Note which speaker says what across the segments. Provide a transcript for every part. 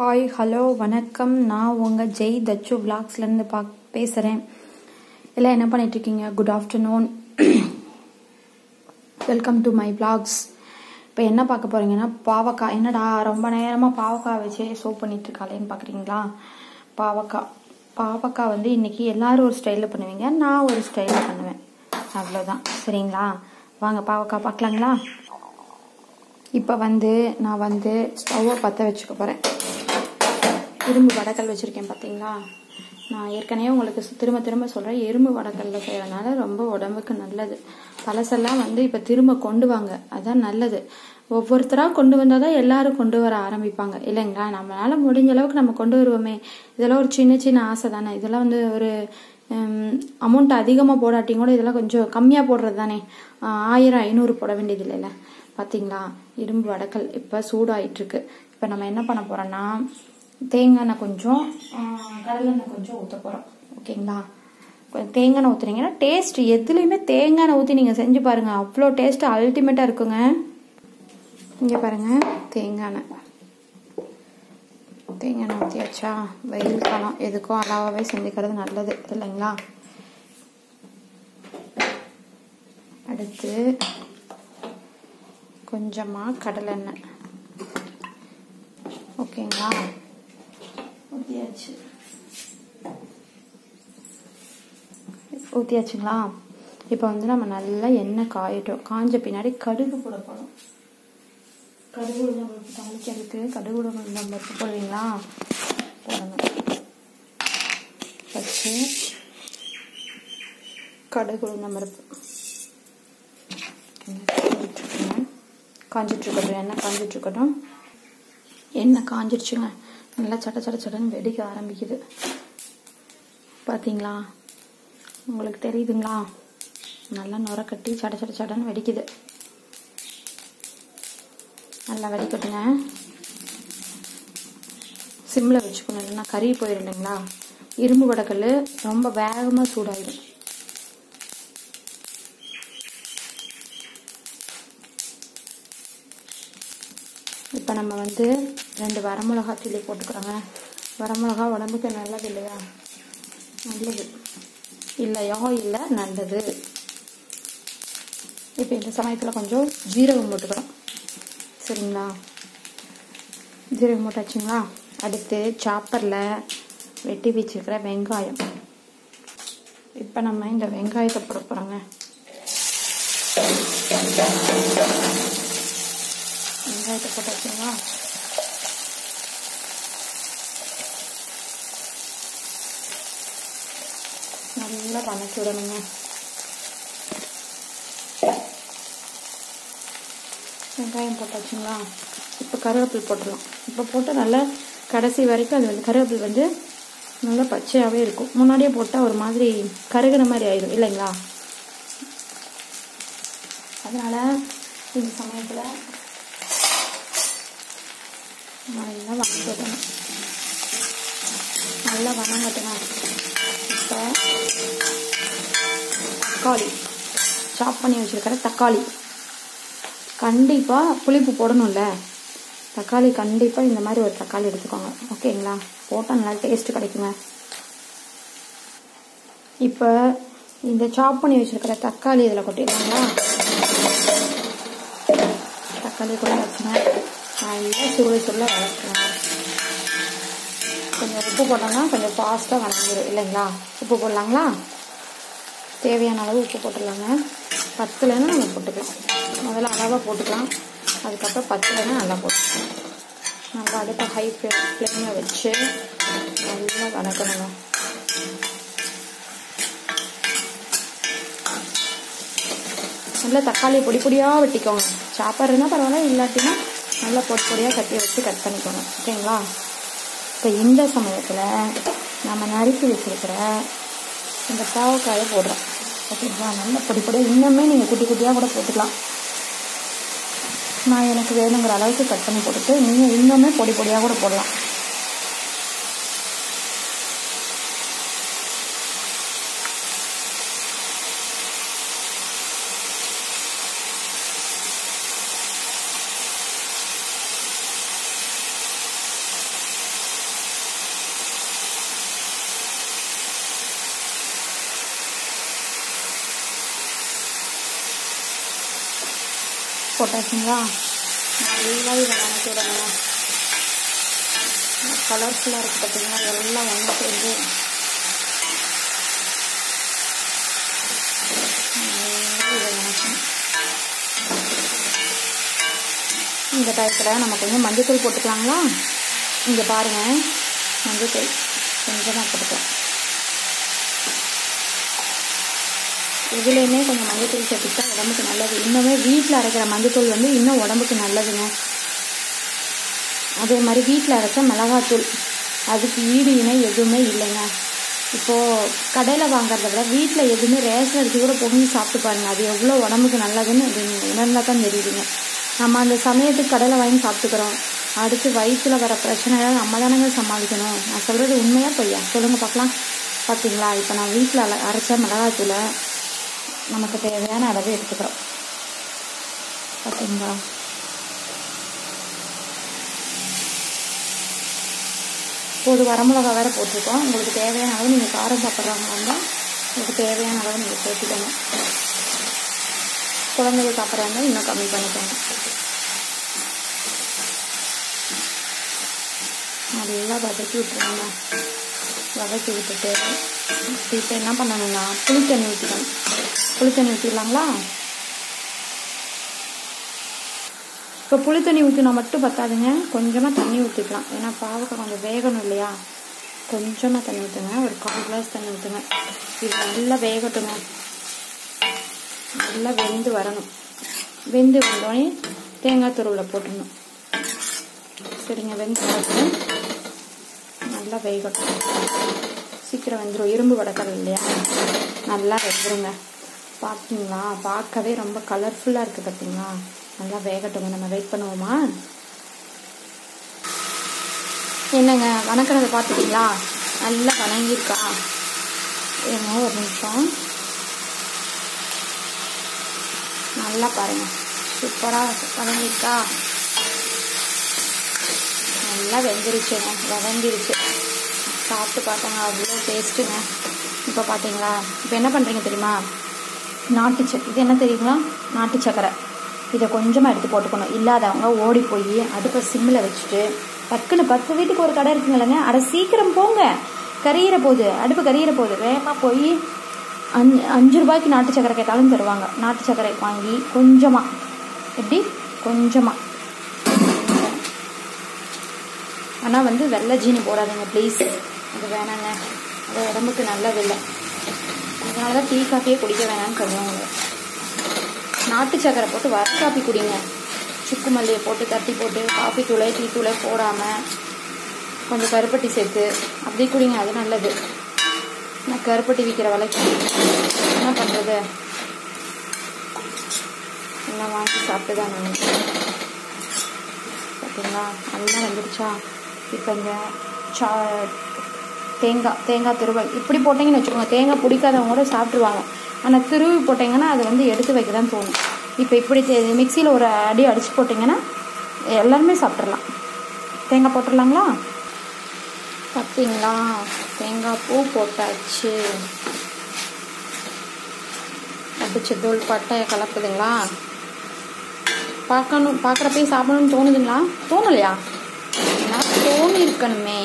Speaker 1: Hi hello வணக்கம். நான் உங்கள் ஜெய் தச்சு விளாக்ஸ்லேருந்து பா பேசுகிறேன் எல்லாம் என்ன பண்ணிட்டுருக்கீங்க? Good afternoon welcome to my vlogs. இப்போ என்ன பார்க்க போகிறீங்கன்னா பாவக்காய். என்னடா ரொம்ப நேரமாக பாவக்காய் வச்சே சோப் பண்ணிட்டுருக்காளேன்னு பார்க்குறீங்களா பாவக்காய். பாவக்காய் வந்து இன்னைக்கு எல்லாரும் ஒரு ஸ்டைலில் பண்ணுவீங்க. நான் ஒரு ஸ்டைலில் பண்ணுவேன். அவ்வளோதான் சரிங்களா? வாங்க பாவக்காய் பார்க்கலாங்களா? இப்போ வந்து நான் வந்து ஸ்டவ்வை பற்ற வச்சுக்க போகிறேன் இரும்பு வடக்கல் வச்சுருக்கேன் பார்த்தீங்களா நான் ஏற்கனவே உங்களுக்கு திரும்ப திரும்ப சொல்கிறேன் எறும்பு வடக்கல்ல செய்கிறனால ரொம்ப உடம்புக்கு நல்லது. பழசெல்லாம் வந்து இப்போ திரும்ப கொண்டு வாங்க. அதுதான் நல்லது. ஒவ்வொருத்தராக கொண்டு வந்தால் தான் எல்லாரும் கொண்டு வர ஆரம்பிப்பாங்க. இல்லைங்களா? நம்மளால் முடிஞ்ச அளவுக்கு நம்ம கொண்டு வருவோமே. இதெல்லாம் ஒரு சின்ன சின்ன ஆசை தானே. இதெல்லாம் வந்து ஒரு அமௌண்ட் அதிகமாக போடாட்டியும் கூட இதெல்லாம் கொஞ்சம் கம்மியாக போடுறது தானே. ஆயிரம் ஐநூறு போட வேண்டியது இல்லைல்ல? பார்த்தீங்களா இரும்பு வடக்கல் இப்போ சூடாயிட்டுருக்கு இப்போ நம்ம என்ன பண்ண போகிறோன்னா தேங்காய் எண்ணெய் கொஞ்சம் கடலெண்ணெய் கொஞ்சம் ஊற்ற போகிறோம் ஓகேங்களா? கொஞ்சம் தேங்காய் எண்ணெய் ஊற்றுனீங்கன்னா டேஸ்ட் எதுலேயுமே தேங்காய் எண்ணெய் ஊற்றி நீங்கள் செஞ்சு பாருங்கள் அவ்வளோ டேஸ்ட் அல்டிமேட்டாக இருக்குங்க. இங்கே பாருங்கள் தேங்காய் எண்ணெய். தேங்காய் எண்ணெய் ஊற்றியாச்சா வெயில் காலம் எதுக்கும் அளவாகவே செஞ்சுக்கிறது நல்லது இல்லைங்களா? அடுத்து கொஞ்சமாக கடலெண்ணெய். ஓகேங்களா? ஊற்றியாச்சு ஊற்றியாச்சுங்களா இப்போ வந்து நம்ம நல்லா எண்ணெய் காயட்டும். காஞ்ச பின்னாடி கடுகு போட போகிறோம் கடுகு உளுந்தம்பருப்பு தாளிக்கிறதுக்கு கடுகு உளுந்தம்பருப்பு போடுவீங்களா? போடணும் வச்சு கடுகு உளுந்தம்பருப்பு காஞ்சிட்டு இருக்கட்டும். எண்ணெய் காஞ்சிட்ருக்கட்டும் எண்ணெய் காஞ்சிடுச்சுங்க நல்லா சட சட சடன்னு வெடிக்க ஆரம்பிக்குது. பார்த்தீங்களா உங்களுக்கு தெரியுதுங்களா? நல்லா நுர கட்டி சட சட சடன்னு வெடிக்குது. நல்லா வெடிக்கட்டுங்க. சிம்மில் வச்சுக்கணும் இல்லைன்னா கறி போயிடும் இல்லைங்களா இரும்பு வடக்கல் ரொம்ப வேகமாக சூடாயிடும். இப்போ நம்ம வந்து ரெண்டு வரமிளகா கிள்ளி போட்டுக்கிறோங்க. வரமிளகா உடம்புக்கு நல்லது இல்லையா? நல்லது. இல்லையா இல்லை நல்லது. இப்போ இந்த சமயத்தில் கொஞ்சம் ஜீரகம் போட்டுக்கிறோம். சரிங்களா? ஜீரகம் போட்டாச்சுங்களா? அடுத்து சாப்பரில் வெட்டி வச்சிருக்கிற வெங்காயம். இப்போ நம்ம இந்த வெங்காயத்தை போட போகிறோங்க வெங்காயத்தை போட்டாச்சுங்களா நல்லா வதக்கி விடணுங்க. வெங்காயம் போட்டாச்சுங்களா இப்போ கருவேப்பில் போட்டுடலாம். இப்போ போட்டு நல்லா கடைசி வரைக்கும் அது வந்து கருவேப்பில் வந்து நல்லா பச்சையாகவே இருக்கும். முன்னாடியே போட்டால் ஒரு மாதிரி கருகிற மாதிரி ஆயிடும். இல்லைங்களா? அதனால் இந்த சமயத்தில் நல்லா வணங்கிடணும் நல்லா வணங்கட்டுங்க இப்போ தக்காளி. சாப் பண்ணி வச்சுருக்கிற தக்காளி. கண்டிப்பாக புளிப்பு போடணும்ல. தக்காளி கண்டிப்பாக இந்த மாதிரி ஒரு தக்காளி எடுத்துக்கோங்க. ஓகேங்களா போட்டால் நல்லா டேஸ்ட்டு கிடைக்குங்க. இப்போ இந்த சாப் பண்ணி வச்சுருக்கிற தக்காளி இதில் கொட்டிடுறாங்களா தக்காளி கூட வச்சுங்க. நல்லா சுருள சுருள வளர்க்கலாம் கொஞ்சம் உப்பு போட்டோம்னா கொஞ்சம் ஃபாஸ்ட்டாக வளர்ந்துடும் இல்லைங்களா? உப்பு போடலாங்களா? தேவையான அளவு உப்பு போட்டுடலாங்க. பத்துலன்னா நம்ம போட்டுக்கலாம். முதல்ல அளவாக போட்டுக்கலாம். அதுக்கப்புறம் பத்துலன்னா நல்லா போட்டுக்கலாம். நம்ம அடுத்த ஹை ஃப்ளேமில் வச்சு நல்லா வணக்கணுங்க நல்லா தக்காளி பொடி பொடியாக வெட்டிக்கோங்க. சாப்பாடு இருந்தால் பரவாயில்ல இல்லாட்டினா நல்லா பொடி பொடியாக கட்டி வச்சு கட் பண்ணிக்கணும். ஓகேங்களா? இப்போ இந்த சமயத்தில் நம்ம நறுக்கி வச்சுருக்கிற இந்த பாவக்காயை போடுறோம். ஓகேங்களா? நல்ல பொடி பொடியாக இன்னுமே நீங்கள் குட்டி குட்டியாக கூட போட்டுக்கலாம். நான் எனக்கு வேணுங்கிற அளவுக்கு கட் பண்ணி போட்டுட்டு நீங்கள் இன்னுமே பொடி பொடியாக கூட போடலாம். போட்டாச்சுங்களா? நல்லா இதை வணக்கி விடணுங்க கலர்ஃபுல்லாக இருக்குது பார்த்தீங்களா எல்லாம் ஒன்று சேர்ந்து. இந்த டயத்தில் நம்ம கொஞ்சம் மஞ்சத்தூள் போட்டுக்கலாங்களா? இங்கே பாருங்கள் மஞ்சத்தூள் கொஞ்சமாக போட்டுக்கலாம். இதுலேயுமே கொஞ்சம் மஞ்சத்தூள் சேர்த்துக்கிட்டா உடம்புக்கு நல்லது. இன்னுமே வீட்டில் அரைக்கிற மஞ்சத்தூள் வந்து இன்னும் உடம்புக்கு நல்லதுங்க. அதே மாதிரி வீட்டில் அரைச்ச மிளகாத்தூள் அதுக்கு ஈடு இணை எதுவுமே இல்லைங்க. இப்போது கடையில் வாங்குறத விட வீட்டில் எதுவுமே ரேஷன் அரிசி கூட பொங்கி சாப்பிட்டு பாருங்க. அது எவ்வளோ உடம்புக்கு நல்லதுன்னு அது உணர்ந்தால் தான் தெரியுதுங்க. நம்ம அந்த சமயத்துக்கு கடையில் வாங்கி சாப்பிட்டுக்கிறோம். அடுத்து வயிற்றில் வர பிரச்சனைகளை நம்ம தானங்க சமாளிக்கணும். நான் சொல்கிறது உண்மையாக பொய்யா? சொல்லுங்கள் பார்க்கலாம். பார்த்தீங்களா? இப்போ நான் வீட்டில் அல அரைச்ச மிளகாத்தூளை நமக்கு தேவையான அளவு எடுத்துக்கிறோம். பார்த்தீங்களா ஒரு வரமிளகா வேறு போட்டிருக்கோம். உங்களுக்கு தேவையான அளவு நீங்கள் காரம் சாப்பிட்றவங்க வந்தால் உங்களுக்கு தேவையான அளவு நீங்கள் சேர்த்துக்கணும் குழந்தைகள் சாப்பிட்றாங்க இன்னும் கம்மி பண்ணிக்கோங்க. நல்லா வதக்கி விட்டுருங்க வதக்கி விட்டுட்டு இப்போ என்ன பண்ணணும்னா புளி தண்ணி ஊற்றிக்கணும் புளி தண்ணி ஊற்றிடலாங்களா இப்போ புளித்தண்ணி ஊற்றினா மட்டும் பத்தாதுங்க. கொஞ்சமாக தண்ணி ஊற்றிக்கலாம் ஏன்னா பாவக்காய் கொஞ்சம் வேகணும் இல்லையா? கொஞ்சமாக தண்ணி ஊற்றுங்க ஒரு கால் கிளாஸ் தண்ணி ஊற்றுங்க இது நல்லா வேகட்டுங்க. நல்லா வெந்து வரணும். வெந்து வந்தோடனே தேங்காய் துருவில் போட்டுடணும். சரிங்க வெந்து வரட்டும். நல்லா வேகட்டும் சீக்கிரம் வெந்துடும் இரும்பு வடக்கல் இல்லையா? நல்லா வெந்துருங்க. பார்த்தீங்களா பார்க்கவே ரொம்ப கலர்ஃபுல்லாக இருக்குது பார்த்தீங்களா நல்லா வேகட்டுங்க. நம்ம வெயிட் பண்ணுவோமா? என்னங்க? வணக்கிறத பார்த்துட்டீங்களா நல்லா வணங்கியிருக்கா ஏங்க ஒரு நிமிஷம். நல்லா பாருங்க. சூப்பராக வணங்கியிருக்கா நல்லா வெந்துருச்சுங்க வதங்கிருச்சு. சாப்பிட்டு பார்த்தாங்க அவ்வளோ டேஸ்ட்டுங்க. இப்போ பார்த்தீங்களா? இப்போ என்ன பண்ணுறீங்க தெரியுமா? நாட்டு சக் இது என்ன தெரியுங்களா? நாட்டு சக்கரை. இதை கொஞ்சமாக எடுத்து போட்டுக்கணும். இல்லாதவங்க ஓடி போய் அடுப்பை சிம்மில் வச்சுட்டு டக்குன்னு பத்து வீட்டுக்கு ஒரு கடை இருக்குங்களேங்க. அட சீக்கிரம் போங்க. கரியிற போகுது அடுப்பு கரியிற போகுது வேகமாக போய் அஞ்சு அஞ்சு ரூபாய்க்கு நாட்டு சக்கரை கேட்டாலும் தருவாங்க. நாட்டு சக்கரை வாங்கி கொஞ்சமாக எப்படி? கொஞ்சமாக ஆனால் வந்து வெள்ளை ஜீனி போடாதீங்க ப்ளீஸ் அது வேணாங்க. அது உடம்புக்கு நல்லதில்லை. அதனால தான் டீ காஃபியே குடிக்க வேணாம்னு சொல்லுவாங்க நாட்டு சக்கரை போட்டு வர காஃபி குடிங்க. சுக்கு மல்லியை போட்டு தட்டி போட்டு காஃபி தூளை டீ தூளை போடாமல் கொஞ்சம் கருப்பட்டி சேர்த்து அப்படி குடிங்க அது நல்லது. நான் கருப்பட்டி விற்கிற விலைக்கு என்ன பண்ணுறது எல்லாம் வாங்கி சாப்பிட்டு தான் நான் பார்த்தீங்களா நல்லா வந்துடுச்சா? இப்போ இந்த சா தேங்காய் தேங்காய் திருவல் இப்படி போட்டிங்கன்னு வச்சுக்கோங்க. தேங்காய் பிடிக்காதவங்க கூட சாப்பிட்ருவாங்க ஆனால் திருவி போட்டிங்கன்னா அது வந்து எடுத்து வைக்க தான் தோணும். இப்போ இப்படி மிக்சியில் ஒரு அடி அடித்து போட்டிங்கன்னா எல்லாருமே சாப்பிட்றலாம் தேங்காய் போட்டுடலாங்களா பார்த்தீங்களா தேங்காய் பூ போட்டாச்சு. அடிச்ச தூள் பட்டையை கலப்புதுங்களா பார்க்கணும் பார்க்குறப்பே சாப்பிடணும்னு தோணுதுங்களா? தோணலையா? நான் தோணி இருக்கணுமே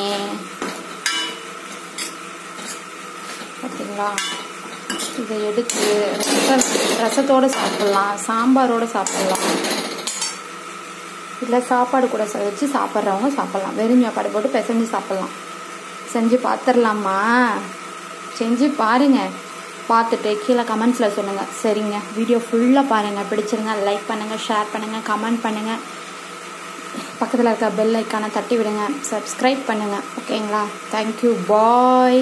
Speaker 1: பார்த்தீங்களா இதை எடுத்து ரசம் ரசத்தோடு சாப்பிட்லாம் சாம்பாரோடு சாப்பிட்லாம். இல்லை சாப்பாடு கூட வச்சு சாப்பிட்றவங்க சாப்பிட்லாம். வெறும் சாப்பாடு போட்டு பிசைஞ்சு சாப்பிட்லாம். செஞ்சு பார்த்துடலாமா செஞ்சு பாருங்கள் பார்த்துட்டு கீழே கமெண்ட்ஸில் சொல்லுங்கள் சரிங்க. வீடியோ ஃபுல்லாக பாருங்கள் பிடிச்சிருங்க லைக் பண்ணுங்கள் ஷேர் பண்ணுங்கள் கமெண்ட் பண்ணுங்கள் பக்கத்தில் இருக்க பெல் ஐக்கானை தட்டி விடுங்க. சப்ஸ்கிரைப் பண்ணுங்கள் ஓகேங்களா தேங்க்யூ பாய்